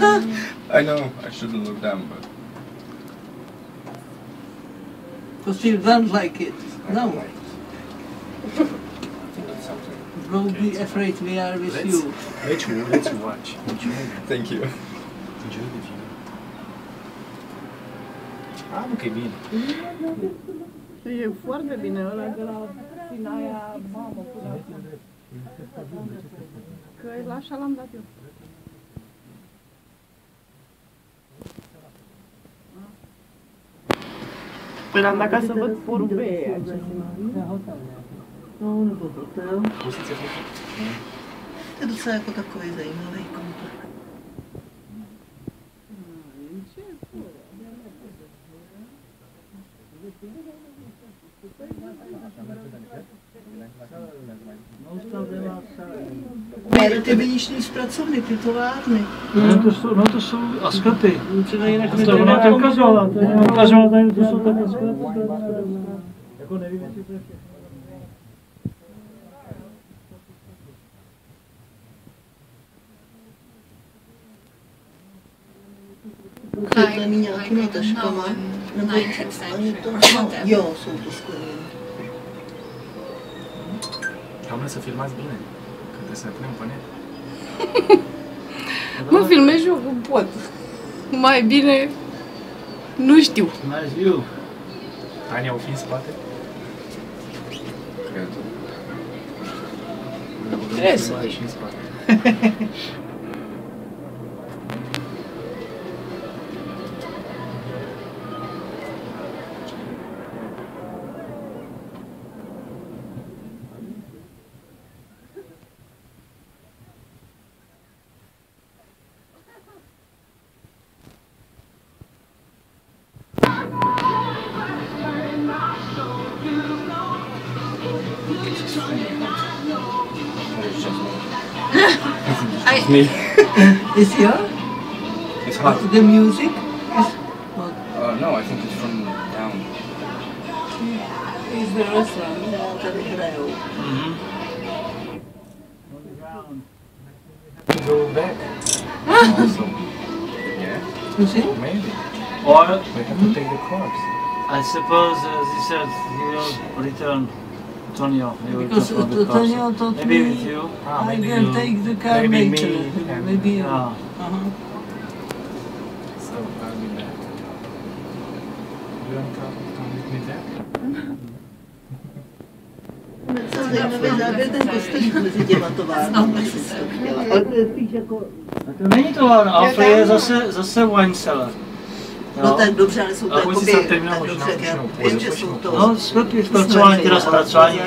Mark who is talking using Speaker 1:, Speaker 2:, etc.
Speaker 1: I know, I shouldn't look down, but
Speaker 2: Because you don't like it. No.
Speaker 1: don't. I think it's something.
Speaker 2: Don't be afraid we are with
Speaker 3: Let's-
Speaker 2: you.
Speaker 3: Let's, let's watch. Enjoy,
Speaker 1: Thank you.
Speaker 3: enjoy the view. Ah, nu că e bine.
Speaker 4: E foarte bine ăla de la Sinaia, mamă, până acum. Că la așa l-am dat eu. नानाकासोबत Purve
Speaker 2: No, nebo hotel.
Speaker 3: Musíte říct.
Speaker 2: To je docela jako takový zajímavý kontakt. Ne, ty vidíš z pracovny, ty továrny.
Speaker 5: No to jsou, no to jsou askaty.
Speaker 2: Třeba jinak mi
Speaker 5: To ona ukazovala, to ona ukazovala, tady to jsou takové askaty.
Speaker 6: Jako nevím, jestli to je.
Speaker 2: Uchytlený nějakýma taškama. Nebo
Speaker 7: Nineteenth century.
Speaker 2: ani to, jo, jsou to skleněné.
Speaker 3: Doamne, să filmați bine. Că trebuie să ne punem pe net.
Speaker 4: Mă filmez eu cum pot. Mai bine nu știu.
Speaker 5: Nice view.
Speaker 3: Tania, o fi în spate?
Speaker 1: Cred.
Speaker 4: Trebuie să
Speaker 3: Mai
Speaker 4: fii.
Speaker 3: și în spate.
Speaker 7: I,
Speaker 1: Me.
Speaker 2: Is here?
Speaker 1: It's hot.
Speaker 2: The music? Is, what?
Speaker 1: Uh, no, I think it's from down.
Speaker 2: Is the restaurant? No, tady hrajou.
Speaker 6: The ground.
Speaker 3: To go back.
Speaker 1: Also. Yeah,
Speaker 2: You see?
Speaker 3: Maybe.
Speaker 5: Or
Speaker 3: We have to take the cars.
Speaker 5: I suppose uh, they said he will return Tonio. He will
Speaker 2: Because
Speaker 5: return
Speaker 2: uh,
Speaker 5: the car.
Speaker 2: Tonio told
Speaker 5: Maybe
Speaker 2: me
Speaker 5: with you.
Speaker 3: Ah,
Speaker 2: I
Speaker 3: maybe
Speaker 2: can
Speaker 3: you-
Speaker 2: take the car
Speaker 3: maybe me
Speaker 2: later.
Speaker 3: and-
Speaker 2: Maybe you.
Speaker 5: Yeah.
Speaker 2: Uh-huh.
Speaker 3: So I'll be back. You want to come, come with me there?
Speaker 2: Co zajímavý záběr, ten kostelík mezi těma továrnami, jestli jsi to chtěla. Ale to je spíš jako,
Speaker 5: A to není to Alfa
Speaker 2: tam-
Speaker 5: je zase, zase wine cellar.
Speaker 2: No tak dobře, ale jsou to
Speaker 3: Ale oni
Speaker 2: jakoby,
Speaker 3: se tam terminál
Speaker 2: tak
Speaker 3: možná
Speaker 2: dobře, já vím, že jsou to...
Speaker 5: No, zpracování, teda zpracování